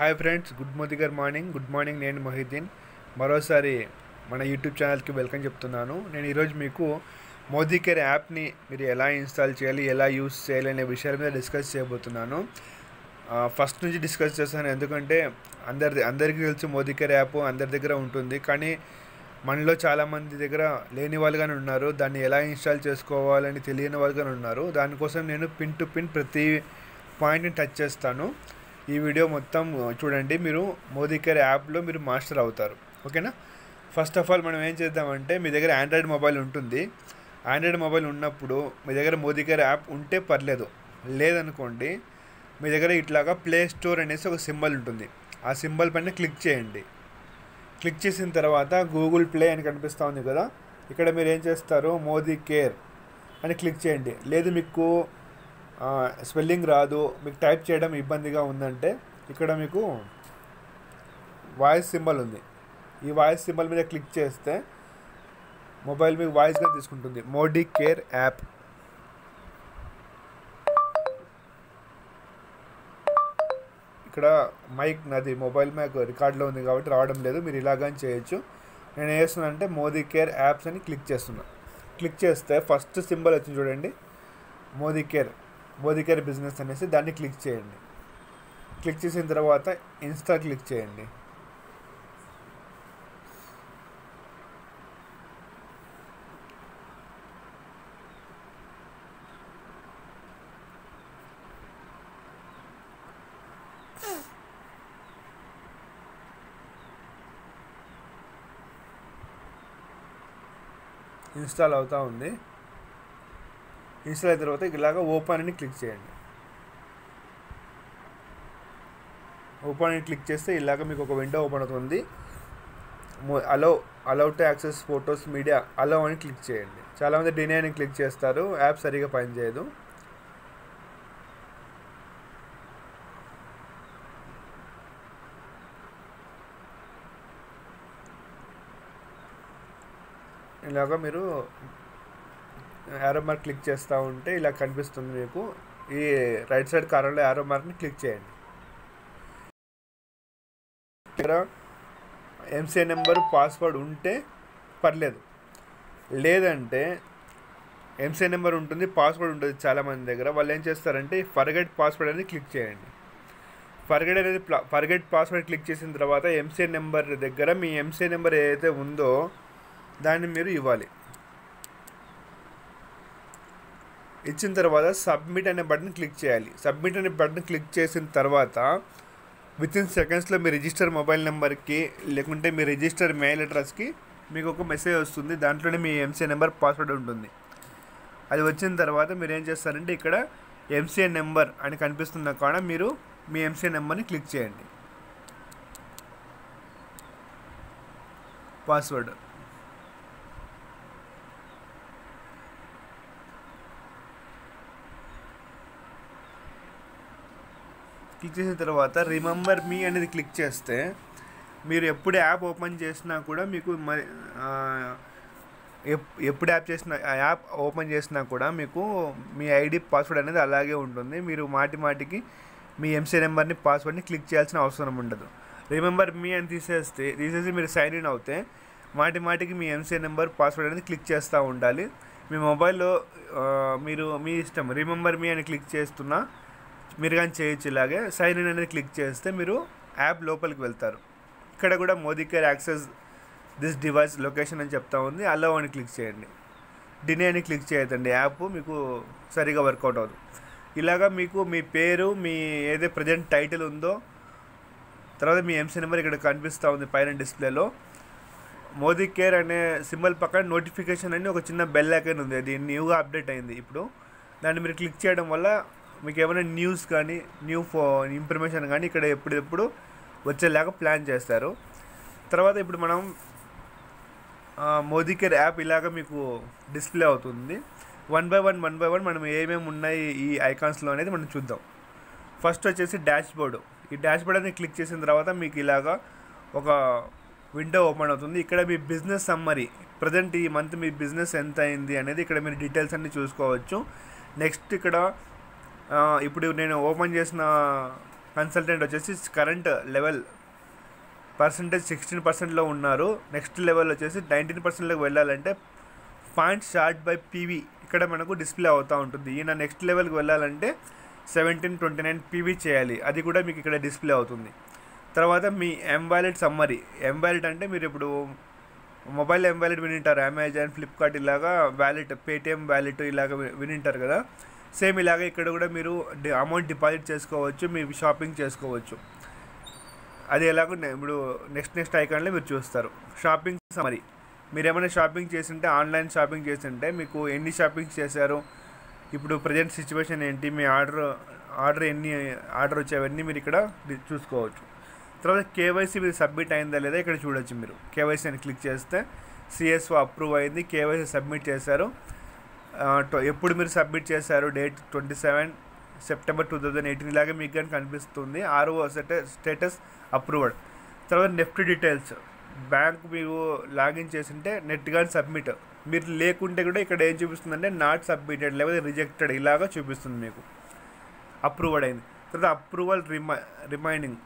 Hi friends good మోదిగర్ morning good morning నేను మొహిద్దీన్. మరోసారి మన యూట్యూబ్ ఛానల్కి వెల్కమ్ చెప్తున్నాను. నేను ఈరోజు మీకు మోదీ కేర్ యాప్ని మీరు ఎలా ఇన్స్టాల్ చేయాలి ఎలా యూస్ చేయాలి అనే విషయాల మీద డిస్కస్ చేయబోతున్నాను. ఫస్ట్ నుంచి డిస్కస్ చేస్తాను. ఎందుకంటే అందరి అందరికీ తెలుసు మోదీ కేర్ యాప్ అందరి దగ్గర ఉంటుంది. కానీ మనలో చాలామంది దగ్గర లేని వాళ్ళుగానే ఉన్నారు. దాన్ని ఎలా ఇన్స్టాల్ చేసుకోవాలని తెలియని వాళ్ళుగానే ఉన్నారు. దానికోసం నేను పిన్ టు పిన్ ప్రతి పాయింట్ని టచ్ చేస్తాను. ఈ వీడియో మొత్తం చూడండి. మీరు మోదీ కేర్ యాప్లో మీరు మాస్టర్ అవుతారు. ఓకేనా? ఫస్ట్ ఆఫ్ ఆల్ మనం ఏం చేద్దామంటే మీ దగ్గర ఆండ్రాయిడ్ మొబైల్ ఉంటుంది. ఆండ్రాయిడ్ మొబైల్ ఉన్నప్పుడు మీ దగ్గర మోదీ కేర్ యాప్ ఉంటే పర్లేదు. లేదనుకోండి మీ దగ్గర ఇట్లాగా ప్లే స్టోర్ అనేసి ఒక సింబల్ ఉంటుంది. ఆ సింబల్ పైన క్లిక్ చేయండి. క్లిక్ చేసిన తర్వాత గూగుల్ ప్లే అని కనిపిస్తూ ఉంది కదా? ఇక్కడ మీరు ఏం చేస్తారు? మోదీ కేర్ అని క్లిక్ చేయండి. లేదు మీకు స్పెల్లింగ్ రాదు. మీకు టైప్ చేయడం ఇబ్బందిగా ఉందంటే ఇక్కడ మీకు వాయిస్ సింబల్ ఉంది. ఈ వాయిస్ సింబల్ మీద క్లిక్ చేస్తే మొబైల్ మీకు వాయిస్గా తీసుకుంటుంది. మోడీ కేర్ యాప్ ఇక్కడ మైక్ నాది మొబైల్ మ్యాక్ రికార్డులో ఉంది కాబట్టి రావడం లేదు. మీరు ఇలాగని చేయొచ్చు. నేను ఏం అంటే మోదీ కేర్ యాప్స్ అని క్లిక్ చేస్తున్నా. క్లిక్ చేస్తే ఫస్ట్ సింబల్ వచ్చింది చూడండి. మోదీ కేర్ మోదికేర్ బిజినెస్ అనేసి దాన్ని క్లిక్ చేయండి. క్లిక్ చేసిన తర్వాత ఇన్స్టా క్లిక్ చేయండి. ఇన్స్టాల్ అవుతూ ఉంది. ఇన్స్టాల్ అయిన తర్వాత ఇలాగ ఓపెన్ అని క్లిక్ చేయండి. ఓపెన్ అని క్లిక్ చేస్తే ఇలాగ మీకు ఒక విండో ఓపెన్ అవుతుంది. Allow allow to access photos media allow అని క్లిక్ చేయండి. చాలామంది డినే అని క్లిక్ చేస్తారు. యాప్ సరిగా పనిచేయదు. ఇలాగ మీరు యారో మార్క్ క్లిక్ చేస్తూ ఉంటే ఇలా కనిపిస్తుంది మీకు. ఈ రైట్ సైడ్ కార్నర్లో యారో మార్క్ని క్లిక్ చేయండి. ఇక్కడ ఎంసీఐ నెంబర్ పాస్వర్డ్ ఉంటే పర్లేదు. లేదంటే ఎంసీఐ నెంబర్ ఉంటుంది పాస్వర్డ్ ఉంటుంది చాలామంది దగ్గర. వాళ్ళు ఏం చేస్తారంటే ఫర్గెట్ పాస్వర్డ్ అనేది క్లిక్ చేయండి. ఫర్గెట్ అనేది ఫర్గెట్ పాస్వర్డ్ క్లిక్ చేసిన తర్వాత ఎంసీఐ నెంబర్ దగ్గర మీ ఎంసీఐ నెంబర్ ఏదైతే ఉందో దాన్ని మీరు ఇవ్వాలి. ఇచ్చిన తర్వాత సబ్మిట్ అనే బటన్ క్లిక్ చేయాలి. సబ్మిట్ అనే బటన్ క్లిక్ చేసిన తర్వాత విత్ ఇన్ సెకండ్స్లో మీ రిజిస్టర్ మొబైల్ నెంబర్కి లేకుంటే మీ రిజిస్టర్ మెయిల్ అడ్రస్కి మీకు ఒక మెసేజ్ వస్తుంది. దాంట్లోనే మీ ఎంసీఏ నెంబర్ పాస్వర్డ్ ఉంటుంది. అది వచ్చిన తర్వాత మీరు ఏం చేస్తారంటే ఇక్కడ ఎంసీఏ నెంబర్ అని కనిపిస్తున్న కాడ మీరు మీ ఎంసీఏ నెంబర్ని క్లిక్ చేయండి. పాస్వర్డ్ క్లిక్ చేసిన తర్వాత రిమెంబర్ మీ అనేది క్లిక్ చేస్తే మీరు ఎప్పుడు యాప్ ఓపెన్ చేసినా కూడా మీకు మరి ఎప్పుడు యాప్ చేసిన యాప్ ఓపెన్ చేసినా కూడా మీకు మీ ఐడి పాస్వర్డ్ అనేది అలాగే ఉంటుంది. మీరు మాటి మాటికి మీ ఎంసీ నెంబర్ని పాస్వర్డ్ని క్లిక్ చేయాల్సిన అవసరం ఉండదు. రిమెంబర్ మీ అని తీసేస్తే తీసేసి మీరు సైన్ ఇన్ అవుతే మాటి మాటికి మీ ఎంసీ నెంబర్ పాస్వర్డ్ అనేది క్లిక్ చేస్తూ ఉండాలి. మీ మొబైల్లో మీరు మీ ఇష్టం రిమెంబర్ మీ అని క్లిక్ చేస్తున్నా మీరు కానీ చేయొచ్చు ఇలాగే. సైన్ ఇన్ అనేది క్లిక్ చేస్తే మీరు యాప్ లోపలికి వెళ్తారు. ఇక్కడ కూడా Modi Care access this device location అని చెప్తా ఉంది. అలో అని క్లిక్ చేయండి. డినే అని క్లిక్ చేయదండి యాప్ మీకు సరిగా వర్కౌట్ అవ్వదు. ఇలాగా మీకు మీ పేరు మీ ఏదైతే ప్రజెంట్ టైటిల్ ఉందో తర్వాత మీ ఎంసీ నెంబర్ ఇక్కడ కనిపిస్తూ ఉంది పైన డిస్ప్లేలో మోదీ కేర్ అనే సింబల్ పక్కన నోటిఫికేషన్ అని ఒక చిన్న బెల్ ఐకన్ ఉంది. అది న్యూగా అప్డేట్ అయింది ఇప్పుడు. దాన్ని మీరు క్లిక్ చేయడం వల్ల మీకు ఏమైనా న్యూస్ కానీ న్యూ ఫో ఇన్ఫర్మేషన్ కానీ ఇక్కడ ఎప్పుడెప్పుడు వచ్చేలాగా ప్లాన్ చేస్తారు. తర్వాత ఇప్పుడు మనం మోదీ కేర్ యాప్ ఇలాగ మీకు డిస్ప్లే అవుతుంది. One by one one by one మనం ఏమేమి ఉన్నాయి ఈ ఐకాన్స్లో అనేది మనం చూద్దాం. ఫస్ట్ వచ్చేసి డాష్ బోర్డు ఈ డాష్ బోర్డ్ అనేది క్లిక్ చేసిన తర్వాత మీకు ఇలాగా ఒక విండో ఓపెన్ అవుతుంది. ఇక్కడ మీ బిజినెస్ సమ్మరీ ప్రజెంట్ ఈ మంత్ మీ బిజినెస్ ఎంత అయింది అనేది ఇక్కడ మీరు డీటెయిల్స్ అన్నీ చూసుకోవచ్చు. నెక్స్ట్ ఇక్కడ ఇప్పుడు నేను ఓపెన్ చేసిన కన్సల్టెంట్ వచ్చేసి కరెంట్ లెవెల్ పర్సంటేజ్ సిక్స్టీన్ పర్సెంట్లో ఉన్నారు. నెక్స్ట్ లెవెల్ వచ్చేసి నైన్టీన్ పర్సెంట్లోకి వెళ్ళాలంటే పాయింట్ షార్ట్ బై పీవీ ఇక్కడ మనకు డిస్ప్లే అవుతూ ఉంటుంది. ఈయన నెక్స్ట్ లెవెల్కి వెళ్ళాలంటే సెవెంటీన్ ట్వంటీ నైన్ పీవీ చేయాలి. అది కూడా మీకు ఇక్కడ డిస్ప్లే అవుతుంది. తర్వాత మీ ఎం సమ్మరీ ఎం అంటే మీరు ఇప్పుడు మొబైల్ ఎం వినింటారు అమెజాన్ ఫ్లిప్కార్ట్ ఇలాగా వ్యాలెట్ పేటిఎం వ్యాలెట్ ఇలాగ వినింటారు కదా. సేమ్ ఇలాగే ఇక్కడ కూడా మీరు అమౌంట్ డిపాజిట్ చేసుకోవచ్చు మీ షాపింగ్ చేసుకోవచ్చు. అది ఎలాగో ఇప్పుడు నెక్స్ట్ నెక్స్ట్ ఐకాన్లో మీరు చూస్తారు. షాపింగ్ సమరీ మీరు ఏమైనా షాపింగ్ చేసింటే ఆన్లైన్ షాపింగ్ చేసింటే మీకు ఎన్ని షాపింగ్స్ చేశారు? ఇప్పుడు ప్రజెంట్ సిచ్యువేషన్ ఏంటి? మీ ఆర్డర్ ఆర్డర్ ఎన్ని ఆర్డర్ వచ్చేవన్నీ మీరు ఇక్కడ చూసుకోవచ్చు. తర్వాత కేవైసీ మీరు సబ్మిట్ అయిందా లేదా ఇక్కడ చూడొచ్చు మీరు. కేవైసీ అని క్లిక్ చేస్తే సిఎస్ఓ అప్రూవ్ అయింది కేవైసీ సబ్మిట్ చేశారు. ఎప్పుడు మీరు సబ్మిట్ చేశారు? Date twenty seven September two thousand eighteen ఇలాగే మీకు కానీ కనిపిస్తుంది. RO status approved. తర్వాత నెఫ్ట్ డీటెయిల్స్. బ్యాంక్ మీరు లాగిన్ చేసింటే నెట్ కానీ సబ్మిట్. మీరు లేకుంటే కూడా ఇక్కడ ఏం చూపిస్తుందంటే నాట్ సబ్మిటెడ్ లేకపోతే రిజెక్టెడ్. ఇలాగా చూపిస్తుంది మీకు. అప్రూవల్ అయింది. తర్వాత అప్రూవల్ రిమై రిమైనింగ్.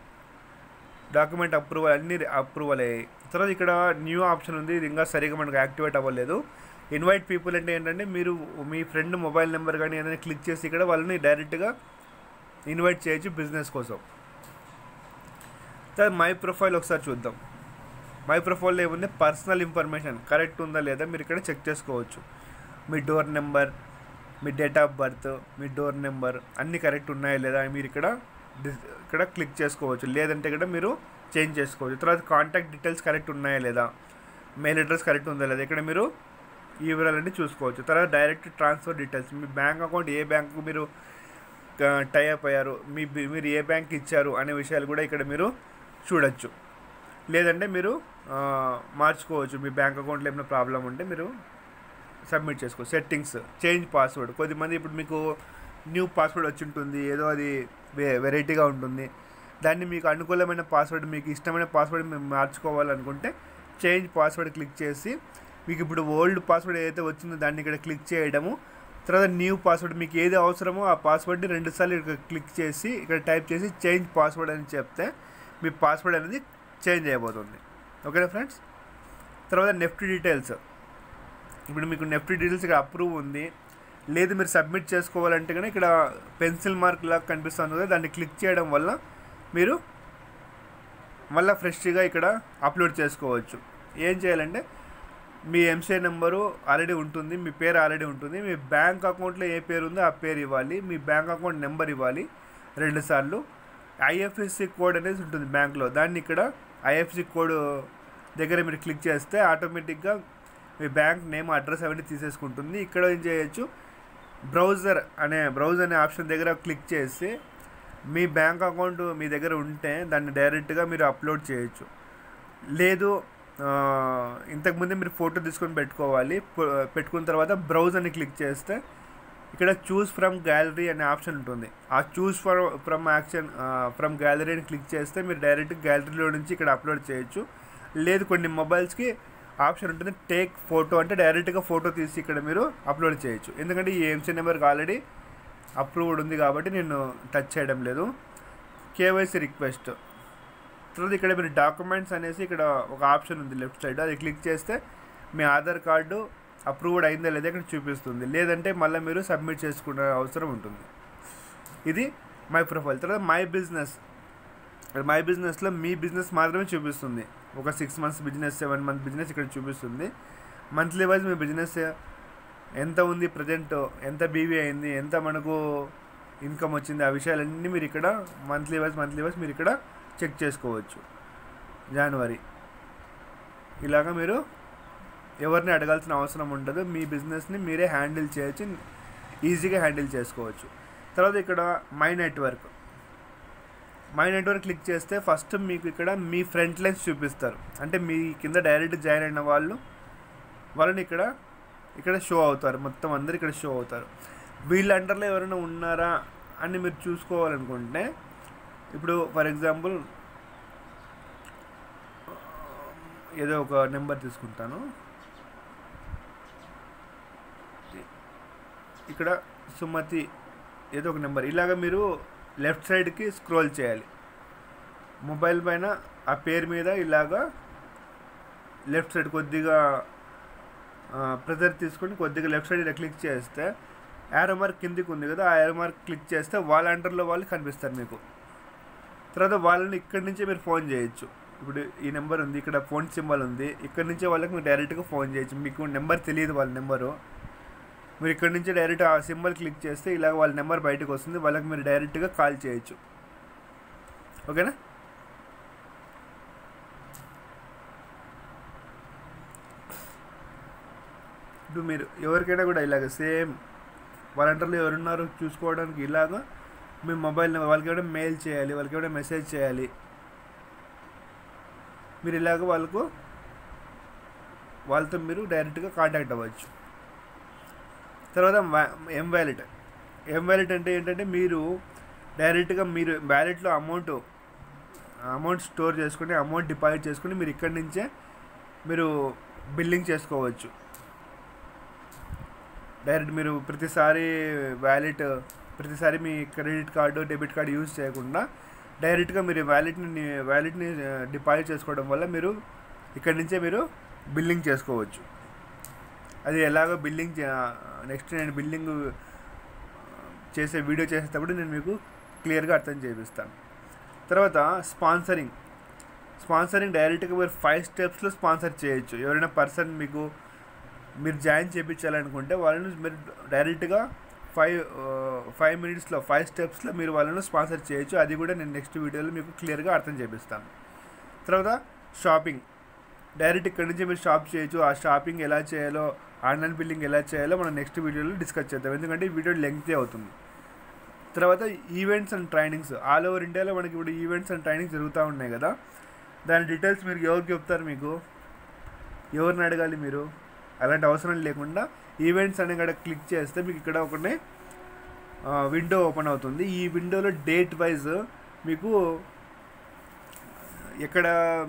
డాక్యుమెంట్ అప్రూవల్ అన్ని అప్రూవల్ అయ్యాయి. తర్వాత ఇక్కడ న్యూ ఆప్షన్ ఉంది. ఇది ఇంకా సరిగా మనకు యాక్టివేట్ అవ్వలేదు. ఇన్వైట్ పీపుల్ అంటే ఏంటంటే మీరు మీ ఫ్రెండ్ మొబైల్ నెంబర్ కానీ ఏదైనా క్లిక్ చేసి ఇక్కడ వాళ్ళని డైరెక్ట్గా ఇన్వైట్ చేయొచ్చు బిజినెస్ కోసం. తర్వాత మై ప్రొఫైల్ ఒకసారి చూద్దాం. మై ప్రొఫైల్లో ఏముంది? పర్సనల్ ఇన్ఫర్మేషన్ కరెక్ట్ ఉందా లేదా మీరు ఇక్కడ చెక్ చేసుకోవచ్చు. మీ డోర్ నెంబర్ మీ డేట్ ఆఫ్ బర్త్ మీ డోర్ నెంబర్ అన్నీ కరెక్ట్ ఉన్నాయా లేదా మీరు ఇక్కడ ఇక్కడ క్లిక్ చేసుకోవచ్చు. లేదంటే ఇక్కడ మీరు చేంజ్ చేసుకోవచ్చు. తర్వాత కాంటాక్ట్ డీటెయిల్స్ కరెక్ట్ ఉన్నాయా లేదా? మెయిల్ అడ్రస్ కరెక్ట్ ఉందా లేదా? ఇక్కడ మీరు ఈ వివరాలన్నీ చూసుకోవచ్చు. తర్వాత డైరెక్ట్ ట్రాన్స్ఫర్ డీటెయిల్స్ మీ బ్యాంక్ అకౌంట్ ఏ బ్యాంకు మీరు టైఅప్ అయ్యారు మీ మీరు ఏ బ్యాంక్ ఇచ్చారు అనే విషయాలు కూడా ఇక్కడ మీరు చూడొచ్చు. లేదంటే మీరు మార్చుకోవచ్చు. మీ బ్యాంక్ అకౌంట్లో ఏమైనా ప్రాబ్లం ఉంటే మీరు సబ్మిట్ చేసుకో సెట్టింగ్స్ చేంజ్ పాస్వర్డ్ కొద్దిమంది ఇప్పుడు మీకు న్యూ పాస్వర్డ్ వచ్చి ఉంటుంది. ఏదో అది వెరైటీగా ఉంటుంది. దాన్ని మీకు అనుకూలమైన పాస్వర్డ్ మీకు ఇష్టమైన పాస్వర్డ్ మేము మార్చుకోవాలనుకుంటే చేంజ్ పాస్వర్డ్ క్లిక్ చేసి మీకు ఇప్పుడు ఓల్డ్ పాస్వర్డ్ ఏదైతే వచ్చిందో దాన్ని ఇక్కడ క్లిక్ చేయడము. తర్వాత న్యూ పాస్వర్డ్ మీకు ఏది అవసరమో ఆ పాస్వర్డ్ని రెండుసార్లు ఇక్కడ క్లిక్ చేసి ఇక్కడ టైప్ చేసి చేంజ్ పాస్వర్డ్ అని చెప్తే మీ పాస్వర్డ్ అనేది చేంజ్ అయిపోతుంది. ఓకేనా ఫ్రెండ్స్ తర్వాత నెఫ్ట్ డీటెయిల్స్ ఇప్పుడు మీకు నెఫ్ట్ డీటెయిల్స్ ఇక్కడ అప్రూవ్ ఉంది. లేదు మీరు సబ్మిట్ చేసుకోవాలంటే కానీ ఇక్కడ పెన్సిల్ మార్క్ లాగా కనిపిస్తుంది కదా దాన్ని క్లిక్ చేయడం వల్ల మీరు మళ్ళీ ఫ్రెష్గా ఇక్కడ అప్లోడ్ చేసుకోవచ్చు. ఏం చేయాలంటే మీ ఎంసీఐ నెంబరు ఆల్రెడీ ఉంటుంది మీ పేరు ఆల్రెడీ ఉంటుంది మీ బ్యాంక్ అకౌంట్లో ఏ పేరు ఉందో ఆ పేరు ఇవ్వాలి మీ బ్యాంక్ అకౌంట్ నెంబర్ ఇవ్వాలి రెండుసార్లు ఐఎఫ్ఎస్సి కోడ్ అనేది ఉంటుంది బ్యాంక్లో దాన్ని ఇక్కడ ఐఎఫ్ఎస్సి కోడ్ దగ్గర మీరు క్లిక్ చేస్తే ఆటోమేటిక్గా మీ బ్యాంక్ నేమ్ అడ్రస్ అవన్నీ తీసేసుకుంటుంది. ఇక్కడ ఏం చేయొచ్చు? బ్రౌజర్ అనే బ్రౌజర్ అనే ఆప్షన్ దగ్గర క్లిక్ చేసి మీ బ్యాంక్ అకౌంట్ మీ దగ్గర ఉంటే దాన్ని డైరెక్ట్గా మీరు అప్లోడ్ చేయొచ్చు. లేదు ఇంతకుముందే మీరు ఫోటో తీసుకొని పెట్టుకోవాలి. పెట్టుకున్న తర్వాత బ్రౌజ్ అని క్లిక్ చేస్తే ఇక్కడ చూస్ ఫ్రమ్ గ్యాలరీ అనే ఆప్షన్ ఉంటుంది. ఆ choose from from action from gallery అని క్లిక్ చేస్తే మీరు డైరెక్ట్ గ్యాలరీలో నుంచి ఇక్కడ అప్లోడ్ చేయొచ్చు. లేదు కొన్ని మొబైల్స్కి ఆప్షన్ ఉంటుంది. టేక్ ఫోటో అంటే డైరెక్ట్గా ఫోటో తీసి ఇక్కడ మీరు అప్లోడ్ చేయొచ్చు. ఎందుకంటే ఈ ఎంసీ నెంబర్కి ఆల్రెడీ అప్రూవ్డ్ ఉంది కాబట్టి నేను టచ్ చేయడం లేదు. KYC request. తర్వాత ఇక్కడ మీరు డాక్యుమెంట్స్ అనేసి ఇక్కడ ఒక ఆప్షన్ ఉంది లెఫ్ట్ సైడ్. అది క్లిక్ చేస్తే మీ ఆధార్ కార్డు అప్రూవ్డ్ అయిందా లేదా ఇక్కడ చూపిస్తుంది. లేదంటే మళ్ళీ మీరు సబ్మిట్ చేసుకునే అవసరం ఉంటుంది. ఇది మై ప్రొఫైల్. తర్వాత మై బిజినెస్. మై బిజినెస్లో మీ బిజినెస్ మాత్రమే చూపిస్తుంది. ఒక six months business seven month business ఇక్కడ చూపిస్తుంది. మంత్లీ వైజ్ మీ బిజినెస్ ఎంత ఉంది ప్రజెంట్ ఎంత బీవీ అయింది? ఎంత మనకు ఇన్కమ్ వచ్చింది? ఆ విషయాలన్నీ మీరు ఇక్కడ మంత్లీ వైజ్ మంత్లీ వైజ్ మీరు ఇక్కడ చెక్ చేసుకోవచ్చు. జనవరి ఇలాగా మీరు ఎవరిని అడగాల్సిన అవసరం ఉండదు. మీ బిజినెస్ని మీరే హ్యాండిల్ చేయొచ్చు ఈజీగా హ్యాండిల్ చేసుకోవచ్చు. తర్వాత ఇక్కడ my network my network click చేస్తే ఫస్ట్ మీకు ఇక్కడ మీ ఫ్రంట్ లైన్స్ చూపిస్తారు. అంటే మీ కింద డైరెక్ట్ జాయిన్ అయిన వాళ్ళు వాళ్ళని ఇక్కడ ఇక్కడ షో అవుతారు. మొత్తం అందరు ఇక్కడ షో అవుతారు. వీళ్ళ అండర్లో ఎవరైనా ఉన్నారా అని మీరు చూసుకోవాలనుకుంటే ఇప్పుడు ఫర్ ఎగ్జాంపుల్ um, ఏదో ఒక నెంబర్ తీసుకుంటాను. ఇక్కడ సుమతి ఏదో ఒక నెంబర్ ఇలాగ మీరు లెఫ్ట్ సైడ్కి స్క్రోల్ చేయాలి. మొబైల్ పైన ఆ పేరు మీద ఇలాగా లెఫ్ట్ సైడ్ కొద్దిగా ప్రెజర్ తీసుకొని కొద్దిగా లెఫ్ట్ సైడ్ ఇలా క్లిక్ చేస్తే యారో మార్క్ కిందికి ఉంది కదా ఆ యారో మార్క్ క్లిక్ చేస్తే వాళ్ళ అండర్లో వాళ్ళు కనిపిస్తారు మీకు. తర్వాత వాళ్ళని ఇక్కడి నుంచే మీరు ఫోన్ చేయొచ్చు. ఇప్పుడు ఈ నెంబర్ ఉంది ఇక్కడ ఫోన్ సింబల్ ఉంది. ఇక్కడ నుంచే వాళ్ళకి మీరు డైరెక్ట్గా ఫోన్ చేయొచ్చు. మీకు నెంబర్ తెలియదు వాళ్ళ నెంబరు. మీరు ఇక్కడ నుంచి డైరెక్ట్ ఆ సింబల్ క్లిక్ చేస్తే ఇలాగ వాళ్ళ నెంబర్ బయటకు వస్తుంది. వాళ్ళకి మీరు డైరెక్ట్గా కాల్ చేయొచ్చు. ఓకేనా? ఇప్పుడు మీరు ఎవరికైనా కూడా ఇలాగ సేమ్ వాలంటీర్లు ఎవరున్నారో చూసుకోవడానికి ఇలాగా మీ మొబైల్ నెంబర్ వాళ్ళకి ఏమైనా మెయిల్ చేయాలి వాళ్ళకి ఏమైనా మెసేజ్ చేయాలి. మీరు ఇలాగ వాళ్ళకు వాళ్ళతో మీరు డైరెక్ట్గా కాంటాక్ట్ అవ్వచ్చు. తర్వాత ఎం వ్యాలెట్ ఎం వ్యాలెట్ అంటే ఏంటంటే మీరు డైరెక్ట్గా మీరు వ్యాలెట్లో అమౌంట్ అమౌంట్ స్టోర్ చేసుకుని అమౌంట్ డిపాజిట్ చేసుకుని మీరు ఇక్కడి నుంచే మీరు బిల్లింగ్ చేసుకోవచ్చు. డైరెక్ట్ మీరు ప్రతిసారి వ్యాలెట్ ప్రతిసారి మీ credit card debit card use చేయకుండా డైరెక్ట్గా మీరు వ్యాలెట్ని వ్యాలెట్ని డిపాజిట్ చేసుకోవడం వల్ల మీరు ఇక్కడి నుంచే మీరు బిల్లింగ్ చేసుకోవచ్చు. అది ఎలాగో బిల్లింగ్ నెక్స్ట్ నేను బిల్లింగ్ చేసే వీడియో చేసేటప్పుడు నేను మీకు క్లియర్గా అర్థం చేపిస్తాను. తర్వాత స్పాన్సరింగ్. స్పాన్సరింగ్ డైరెక్ట్గా మీరు ఫైవ్ స్టెప్స్లో స్పాన్సర్ చేయొచ్చు. ఎవరైనా పర్సన్ మీకు మీరు జాయిన్ చేయించాలనుకుంటే వాళ్ళని మీరు డైరెక్ట్గా ఫైవ్ ఫైవ్ మినిట్స్లో ఫైవ్ స్టెప్స్లో మీరు వాళ్ళను స్పాన్సర్ చేయొచ్చు. అది కూడా నేను నెక్స్ట్ వీడియోలో మీకు క్లియర్గా అర్థం చేపిస్తాను. తర్వాత షాపింగ్ డైరెక్ట్ ఇక్కడ నుంచి మీరు షాప్ చేయొచ్చు. ఆ షాపింగ్ ఎలా చేయాలో ఆన్లైన్ బిల్లింగ్ ఎలా చేయాలో మనం నెక్స్ట్ వీడియోలో డిస్కస్ చేద్దాం. ఎందుకంటే ఈ వీడియో లెంగ్తీ అవుతుంది. తర్వాత events and trainings all over ఇండియాలో మనకి ఇప్పుడు ఈవెంట్స్ అండ్ ట్రైనింగ్స్ జరుగుతూ ఉన్నాయి కదా. దాని డీటెయిల్స్ మీరు ఎవరికి చెప్తారు మీకు? ఎవరిని అడగాలి మీరు? అలాంటి అవసరం లేకుండా ఈవెంట్స్ అనే ఇక్కడ క్లిక్ చేస్తే మీకు ఇక్కడ ఒకటి విండో ఓపెన్ అవుతుంది. ఈ విండోలో డేట్ వైజ్ మీకు ఎక్కడ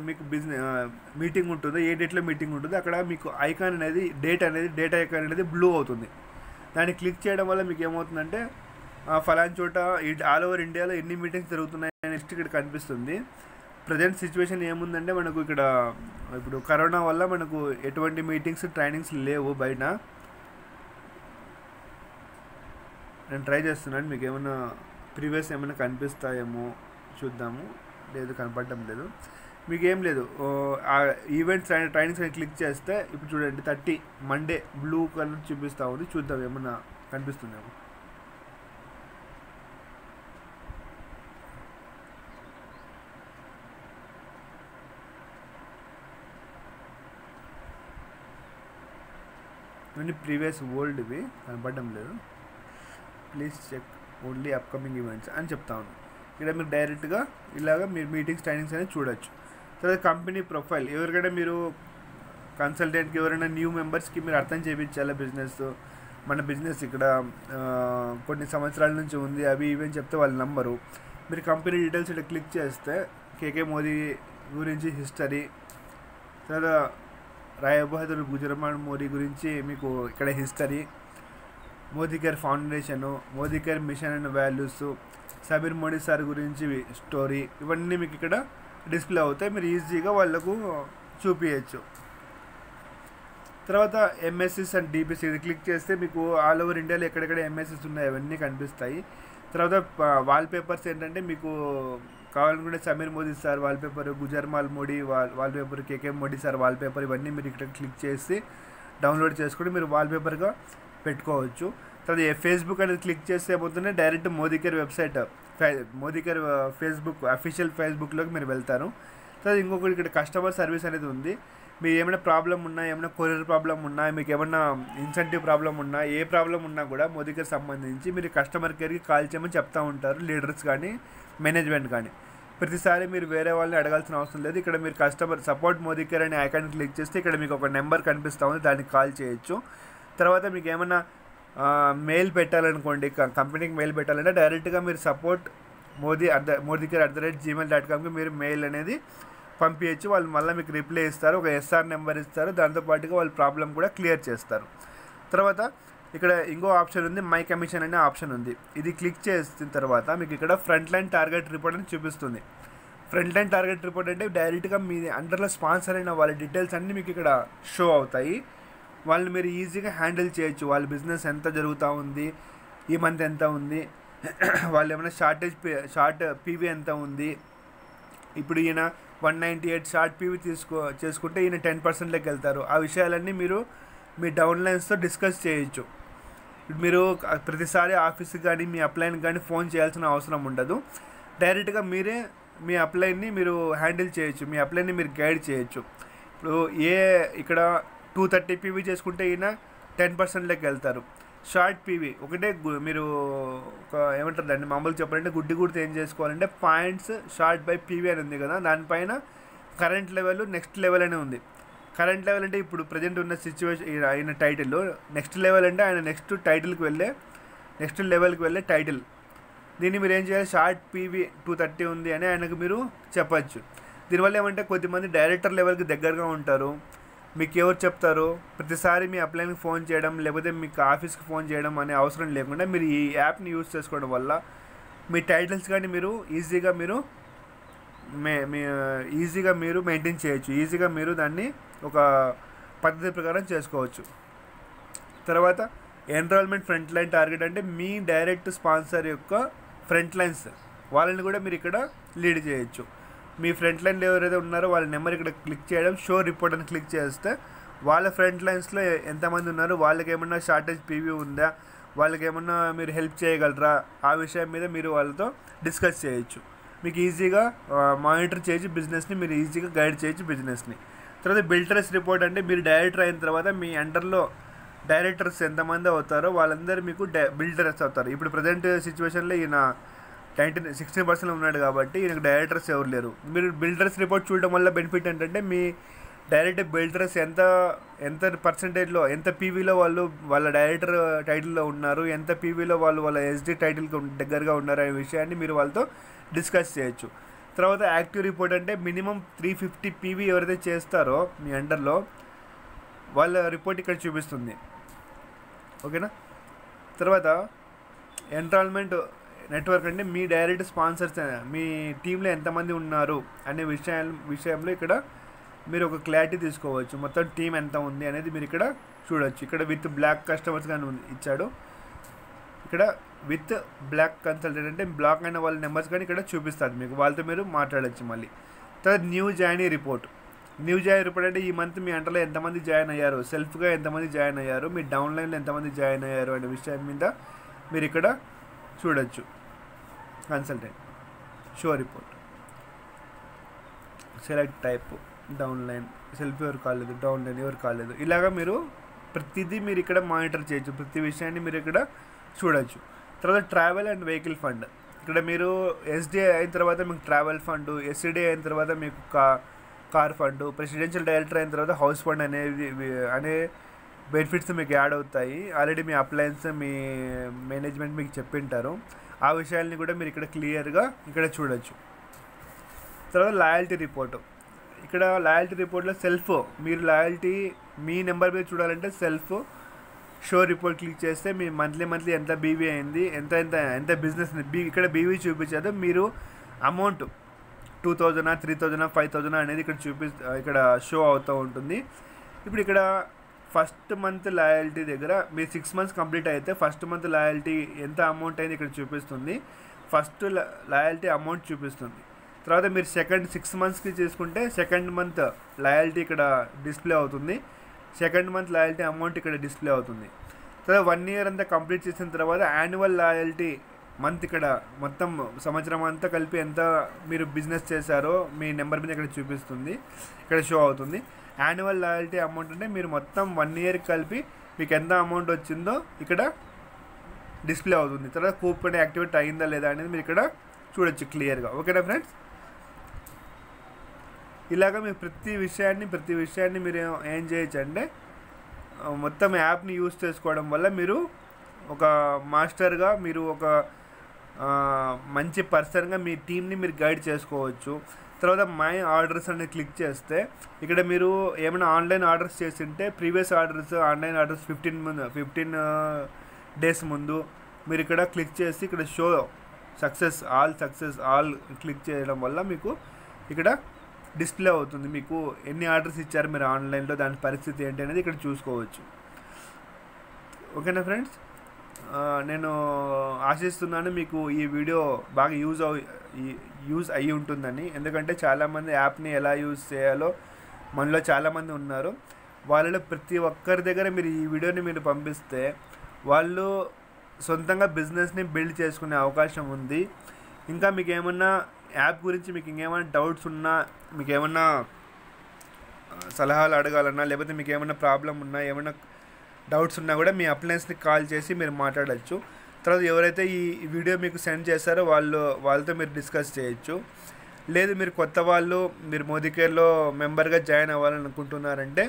మీకు బిజినెస్ మీటింగ్ ఉంటుందో ఏ డేట్లో మీటింగ్ ఉంటుందో అక్కడ మీకు ఐకాన్ అనేది డేట్ అనేది డేటా ఐకాన్ అనేది బ్లూ అవుతుంది. దాన్ని క్లిక్ చేయడం వల్ల మీకు ఏమవుతుందంటే ఫలాన్ చోట ఆల్ ఓవర్ ఇండియాలో ఎన్ని మీటింగ్స్ జరుగుతున్నాయి నెక్స్ట్ ఇక్కడ కనిపిస్తుంది. ప్రజెంట్ సిచ్యువేషన్ ఏముందంటే మనకు ఇక్కడ ఇప్పుడు కరోనా వల్ల మనకు ఎటువంటి మీటింగ్స్ ట్రైనింగ్స్ లేవు బయట. నేను ట్రై చేస్తున్నాను మీకు ఏమైనా ప్రీవియస్ ఏమైనా కనిపిస్తాయేమో చూద్దాము. లేదు కనపడటం లేదు. మీకు ఏం లేదు ఆ ఈవెంట్స్ అండ్ ట్రైనింగ్స్ అని క్లిక్ చేస్తే ఇప్పుడు చూడండి థర్టీ మండే బ్లూ కలర్ చూపిస్తా ఉంది. చూద్దాం ఏమన్నా కనిపిస్తుందేమో. ఇవన్నీ ప్రీవియస్ ఓల్డ్వి కనపడడం లేదు. Please check only upcoming events అని చెప్తా ఉన్నాను ఇక్కడ మీరు డైరెక్ట్గా ఇలాగ మీరు మీటింగ్స్ టైమింగ్స్ అనేది చూడొచ్చు. తర్వాత కంపెనీ ప్రొఫైల్. ఎవరికైనా మీరు కన్సల్టెంట్కి ఎవరైనా న్యూ మెంబర్స్కి మీరు అర్థం చేయించాలా బిజినెస్? మన బిజినెస్ ఇక్కడ కొన్ని సంవత్సరాల నుంచి ఉంది అవి ఇవి అని చెప్తే వాళ్ళ నంబరు. మీరు కంపెనీ డీటెయిల్స్ ఇక్కడ క్లిక్ చేస్తే కేకే మోదీ గురించి హిస్టరీ. తర్వాత రాయబహదూర్ గుజరమాన్ గుజరామాన్ గురించి మీకు ఇక్కడ history. Modicare foundation Modicare mission and values Samir Modi sir గురించి స్టోరీ ఇవన్నీ మీకు ఇక్కడ డిస్ప్లే అవుతాయి. మీరు ఈజీగా వాళ్ళకు చూపించచ్చు తర్వాత ఎంఎస్సిస్ అండ్ డిపిసి ఇది క్లిక్ చేస్తే మీకు ఆల్ ఓవర్ ఇండియాలో ఎక్కడెక్కడ ఎంఎస్సిస్ ఉన్నాయి అవన్నీ కనిపిస్తాయి. తర్వాత వాల్ పేపర్స్ ఏంటంటే మీకు కావాలనుకుంటే Samir Modi sir wallpaper Gujarmal Modi wall wallpaper KK Modi sir wallpaper ఇవన్నీ మీరు ఇక్కడ క్లిక్ చేసి డౌన్లోడ్ చేసుకుని మీరు వాల్పేపర్గా పెట్టుకోవచ్చు. తర్వాత ఫేస్బుక్ అనేది క్లిక్ చేస్తే పోతేనే direct Modi Care website Modi Care Facebook official ఫేస్బుక్లోకి మీరు వెళ్తారు. తర్వాత ఇంకొకటి ఇక్కడ కస్టమర్ సర్వీస్ అనేది ఉంది. మీరు ఏమైనా ప్రాబ్లం ఉన్నా ఏమైనా కొరియర్ ప్రాబ్లం ఉన్నా మీకు ఏమైనా ఇన్సెంటివ్ ప్రాబ్లం ఉన్నా ఏ ప్రాబ్లం ఉన్నా కూడా మోదీ గారికి సంబంధించి మీరు కస్టమర్ కేర్కి కాల్ చేయమని చెప్తూ ఉంటారు. లీడర్స్ కానీ మేనేజ్మెంట్ కానీ. ప్రతిసారి మీరు వేరే వాళ్ళని అడగాల్సిన అవసరం లేదు. ఇక్కడ మీరు కస్టమర్ సపోర్ట్ మోదీ కేర్ అనే ఐకాన్ క్లిక్ చేస్తే ఇక్కడ మీకు ఒక నెంబర్ కనిపిస్తూ ఉంది. దానికి కాల్ చేయొచ్చు. తర్వాత మీకు ఏమైనా మెయిల్ పెట్టాలనుకోండి కంపెనీకి మెయిల్ పెట్టాలంటే డైరెక్ట్గా మీరు support Modi at the Modi Care at the rate Gmail dot కామ్కి మీరు మెయిల్ అనేది పంపించచ్చు వాళ్ళు మళ్ళీ మీకు రిప్లై ఇస్తారు. ఒక ఎస్ఆర్ నెంబర్ ఇస్తారు. దాంతోపాటుగా వాళ్ళు ప్రాబ్లం కూడా క్లియర్ చేస్తారు. తర్వాత ఇక్కడ ఇంకో ఆప్షన్ ఉంది మై కమిషన్ అనే ఆప్షన్ ఉంది. ఇది క్లిక్ చేసిన తర్వాత మీకు ఇక్కడ ఫ్రంట్ లైన్ టార్గెట్ రిపోర్ట్ అని చూపిస్తుంది. ఫ్రంట్ లైన్ టార్గెట్ రిపోర్ట్ అంటే డైరెక్ట్గా మీ అండర్లో స్పాన్సర్ అయిన వాళ్ళ డీటెయిల్స్ అన్నీ మీకు ఇక్కడ షో అవుతాయి. వాళ్ళని మీరు ఈజీగా హ్యాండిల్ చేయొచ్చు. వాళ్ళ బిజినెస్ ఎంత జరుగుతూ ఉంది ఈ మంత్ ఎంత ఉంది వాళ్ళు ఏమైనా షార్టేజ్ షార్ట్ పీవీ ఎంత ఉంది. ఇప్పుడు ఈయన one ninety eight short PV తీసుకో చేసుకుంటే ఈయన టెన్ పర్సెంట్లోకి వెళ్తారు. ఆ విషయాలన్నీ మీరు మీ డౌన్లైన్స్తో డిస్కస్ చేయొచ్చు. ఇప్పుడు మీరు ప్రతిసారి ఆఫీస్కి కానీ మీ అప్లైన్కి కానీ ఫోన్ చేయాల్సిన అవసరం ఉండదు. డైరెక్ట్గా మీరే మీ అప్లైన్ని మీరు హ్యాండిల్ చేయొచ్చు. మీ అప్లైన్ని మీరు గైడ్ చేయొచ్చు. ఇప్పుడు ఏ ఇక్కడ టూ థర్టీ పీవీ చేసుకుంటే ఈయన టెన్ పర్సెంట్లోకి వెళ్తారు. షార్ట్ పీవీ ఒకటే మీరు ఒక ఏమంటారు దాన్ని? మామూలుగా చెప్పాలంటే గుడ్డి గుడితే ఏం చేసుకోవాలంటే పాయింట్స్ షార్ట్ బై పీవీ అని ఉంది కదా దానిపైన కరెంట్ లెవెల్ నెక్స్ట్ లెవెల్ అనే ఉంది. కరెంట్ లెవెల్ అంటే ఇప్పుడు ప్రజెంట్ ఉన్న సిచ్యువేషన్ ఆయన టైటిల్ నెక్స్ట్ లెవెల్ అంటే ఆయన నెక్స్ట్ టైటిల్కి వెళ్ళే నెక్స్ట్ లెవెల్కి వెళ్ళే టైటిల్ దీన్ని మీరు ఏం చేయాలి? షార్ట్ పీవీ టూ థర్టీ ఉంది అని ఆయనకు మీరు చెప్పచ్చు. దీనివల్ల ఏమంటే కొద్దిమంది డైరెక్టర్ లెవెల్కి దగ్గరగా ఉంటారు. మీకు ఎవరు చెప్తారు? ప్రతిసారి మీ అప్లైన్కి ఫోన్ చేయడం లేకపోతే మీకు ఆఫీస్కి ఫోన్ చేయడం అనే అవసరం లేకుండా మీరు ఈ యాప్ని యూజ్ చేసుకోవడం వల్ల మీ టైటిల్స్ కానీ మీరు ఈజీగా మీరు మే మీ ఈజీగా మీరు మెయింటైన్ చేయొచ్చు. ఈజీగా మీరు దాన్ని ఒక పద్ధతి ప్రకారం చేసుకోవచ్చు. తర్వాత ఎన్రోల్మెంట్ ఫ్రంట్ లైన్ టార్గెట్ అంటే మీ డైరెక్ట్ స్పాన్సర్ యొక్క ఫ్రంట్ లైన్స్ వాళ్ళని కూడా మీరు ఇక్కడ లీడ్ చేయొచ్చు. మీ ఫ్రంట్ లైన్ ఎవరైతే ఉన్నారో వాళ్ళ నెంబర్ ఇక్కడ క్లిక్ చేయడం షో రిపోర్ట్ అని క్లిక్ చేస్తే వాళ్ళ ఫ్రంట్ లైన్స్లో ఎంతమంది ఉన్నారు వాళ్ళకి ఏమన్నా షార్టేజ్ పీవీ ఉందా వాళ్ళకి ఏమన్నా మీరు హెల్ప్ చేయగలరా ఆ విషయం మీద మీరు వాళ్ళతో డిస్కస్ చేయొచ్చు. మీకు ఈజీగా మానిటర్ చేసి బిజినెస్ని మీరు ఈజీగా గైడ్ చేయొచ్చు బిజినెస్ని తర్వాత బిల్టర్స్ రిపోర్ట్ అంటే మీరు డైరెక్టర్ అయిన తర్వాత మీ అండర్లో డైరెక్టర్స్ ఎంతమంది అవుతారో వాళ్ళందరూ మీకు బిల్డర్స్ అవుతారు. ఇప్పుడు ప్రజెంట్ సిచ్యువేషన్లో ఈయన నైన్టీన్ సిక్స్టీన్ పర్సెంట్ ఉన్నాడు కాబట్టి ఈయనకు డైరెక్టర్స్ ఎవరు లేరు. మీరు బిల్డర్స్ రిపోర్ట్ చూడడం వల్ల బెనిఫిట్ ఏంటంటే మీ డైరెక్ట్ బిల్డర్స్ ఎంత ఎంత పర్సంటేజ్లో ఎంత పీవీలో వాళ్ళు వాళ్ళ డైరెక్టర్ టైటిల్లో ఉన్నారు ఎంత పీవీలో వాళ్ళు వాళ్ళ ఎస్డి టైటిల్కి దగ్గరగా ఉన్నారు అనే విషయాన్ని మీరు వాళ్ళతో డిస్కస్ చేయొచ్చు. తర్వాత యాక్టివ్ రిపోర్ట్ అంటే మినిమం త్రీ ఫిఫ్టీ పీవీ ఎవరైతే చేస్తారో మీ అండర్లో వాళ్ళ రిపోర్ట్ ఇక్కడ చూపిస్తుంది. ఓకేనా? తర్వాత ఎన్రాల్మెంట్ నెట్వర్క్ అంటే మీ డైరెక్ట్ స్పాన్సర్స్ మీ టీంలో ఎంతమంది ఉన్నారు అనే విషయాలు విషయంలో ఇక్కడ మీరు ఒక క్లారిటీ తీసుకోవచ్చు. మొత్తం టీం ఎంత ఉంది అనేది మీరు ఇక్కడ చూడొచ్చు. ఇక్కడ విత్ బ్లాక్ కస్టమర్స్ కానీ ఉంది- ఇచ్చాడు. ఇక్కడ విత్ బ్లాక్ కన్సల్టెంట్ అంటే బ్లాక్ అయిన వాళ్ళ నెంబర్స్ కానీ ఇక్కడ చూపిస్తుంది మీకు. వాళ్ళతో మీరు మాట్లాడచ్చు మళ్ళీ. తర్వాత new joinee report. New join report అంటే ఈ మంత్ మీ అంటలో ఎంతమంది జాయిన్ అయ్యారు? సెల్ఫ్గా ఎంతమంది జాయిన్ అయ్యారు? మీ డౌన్లైన్లో ఎంతమంది జాయిన్ అయ్యారు? అనే విషయం మీద మీరు ఇక్కడ చూడొచ్చు. Consultant. Show report. Select type. Downline self ఎవరు కాలేదు? డౌన్లైన్ ఎవరు కాలేదు? ఇలాగా మీరు ప్రతిదీ మీరు ఇక్కడ మానిటర్ చేయొచ్చు. ప్రతి విషయాన్ని మీరు ఇక్కడ చూడొచ్చు. తర్వాత ట్రావెల్ అండ్ వెహికల్ ఫండ్. ఇక్కడ మీరు ఎస్డిఐ అయిన తర్వాత మీకు ట్రావెల్ ఫండ్ ఎస్సిడి అయిన తర్వాత మీకు కా కార్ ఫండ్ ప్రెసిడెన్షియల్ డైరెక్టర్ అయిన తర్వాత హౌస్ ఫండ్ అనేది అనే బెనిఫిట్స్ మీకు యాడ్ అవుతాయి. ఆల్రెడీ మీ అప్లయన్స్ మీ మేనేజ్మెంట్ మీకు చెప్పింటారు. ఆ విషయాల్ని కూడా మీరు ఇక్కడ క్లియర్గా ఇక్కడ చూడొచ్చు. తర్వాత లాయల్టీ రిపోర్ట్. ఇక్కడ లాయల్టీ రిపోర్ట్లో సెల్ఫ్ మీరు లాయల్టీ మీ నెంబర్ మీద చూడాలంటే సెల్ఫ్ షో రిపోర్ట్ క్లిక్ చేస్తే మీ మంత్లీ మంత్లీ ఎంత బీవీ అయింది ఎంత ఎంత ఎంత బిజినెస్ బీ ఇక్కడ బీవీ చూపించదు మీరు amount two thousand three thousand five thousand అనేది ఇక్కడ చూపి ఇక్కడ షో అవుతూ ఉంటుంది. ఇప్పుడు ఇక్కడ ఫస్ట్ మంత్ లాయల్టీ దగ్గర మీరు సిక్స్ మంత్స్ కంప్లీట్ అయితే ఫస్ట్ మంత్ లాయల్టీ ఎంత అమౌంట్ అయింది ఇక్కడ చూపిస్తుంది. ఫస్ట్ లాయల్టీ అమౌంట్ చూపిస్తుంది. తర్వాత మీరు సెకండ్ సిక్స్ మంత్స్కి చేసుకుంటే సెకండ్ మంత్ లాయల్టీ ఇక్కడ డిస్ప్లే అవుతుంది. సెకండ్ మంత్ లాయల్టీ అమౌంట్ ఇక్కడ డిస్ప్లే అవుతుంది. తర్వాత వన్ ఇయర్ అంతా కంప్లీట్ చేసిన తర్వాత యాన్యువల్ లాయల్టీ మంత్ ఇక్కడ మొత్తం సంవత్సరం అంతా కలిపి ఎంత మీరు బిజినెస్ చేశారో మీ నెంబర్ మీద ఇక్కడ చూపిస్తుంది. ఇక్కడ షో అవుతుంది. యాన్యువల్ లాయల్టీ అమౌంట్ అంటే మీరు మొత్తం వన్ ఇయర్ కలిపి మీకు ఎంత అమౌంట్ వచ్చిందో ఇక్కడ డిస్ప్లే అవుతుంది. తర్వాత కూపన్ యాక్టివేట్ అయిందా లేదా అనేది మీరు ఇక్కడ చూడొచ్చు క్లియర్గా. ఓకేనా ఫ్రెండ్స్? ఇలాగ మీరు ప్రతి విషయాన్ని ప్రతి విషయాన్ని మీరు ఏం- చేయొచ్చు అంటే మొత్తం యాప్ని యూస్ చేసుకోవడం వల్ల మీరు ఒక మాస్టర్గా మీరు ఒక మంచి పర్సన్గా మీ టీంని మీరు గైడ్ చేసుకోవచ్చు. తర్వాత మై ఆర్డర్స్ అనేది క్లిక్ చేస్తే ఇక్కడ మీరు ఏమైనా ఆన్లైన్ ఆర్డర్స్ చేసింటే previous orders online orders fifteen ముందు ఫిఫ్టీన్ డేస్ ముందు మీరు ఇక్కడ క్లిక్ చేసి ఇక్కడ show success all success all click చేయడం వల్ల మీకు ఇక్కడ డిస్ప్లే అవుతుంది. మీకు ఎన్ని ఆర్డర్స్ ఇచ్చారు మీరు ఆన్లైన్లో దాని పరిస్థితి ఏంటి అనేది ఇక్కడ చూసుకోవచ్చు. ఓకేనా ఫ్రెండ్స్? నేను ఆశిస్తున్నాను మీకు ఈ వీడియో బాగా యూజ్ అవు యూజ్ అయ్యి ఉంటుందని. ఎందుకంటే చాలామంది యాప్ని ఎలా యూజ్ చేయాలో మనలో చాలామంది ఉన్నారు. వాళ్ళలో ప్రతి ఒక్కరి దగ్గర మీరు ఈ వీడియోని మీరు పంపిస్తే వాళ్ళు సొంతంగా బిజినెస్ని బిల్డ్ చేసుకునే అవకాశం ఉంది. ఇంకా మీకు ఏమన్నా యాప్ గురించి మీకు ఇంకేమైనా డౌట్స్ ఉన్నా మీకు ఏమన్నా సలహాలు అడగాలన్నా లేకపోతే మీకు ఏమైనా ప్రాబ్లం ఉన్నా ఏమైనా డౌట్స్ ఉన్నా కూడా మీ అప్లయన్స్ని కాల్ చేసి మీరు మాట్లాడచ్చు. తర్వాత ఎవరైతే ఈ వీడియో మీకు సెండ్ చేస్తారో వాళ్ళు వాళ్ళతో మీరు డిస్కస్ చేయొచ్చు. లేదు మీరు కొత్త వాళ్ళు మీరు మోదీకేర్లో మెంబర్గా జాయిన్ అవ్వాలనుకుంటున్నారంటే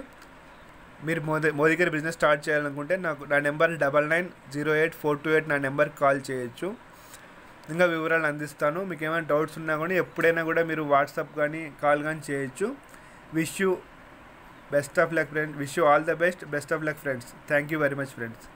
మీరు మోదీ మోదీకేర్ బిజినెస్ స్టార్ట్ చేయాలనుకుంటే నాకు నా number double nine zero eight four two eight నా నెంబర్కి కాల్ చేయొచ్చు. ఇంకా వివరాలు అందిస్తాను. మీకు ఏమైనా డౌట్స్ ఉన్నా కానీ ఎప్పుడైనా కూడా మీరు వాట్సాప్ కానీ కాల్ కానీ చేయొచ్చు. Wish you best of luck friends wish you all the best best of luck friends thank you very much friends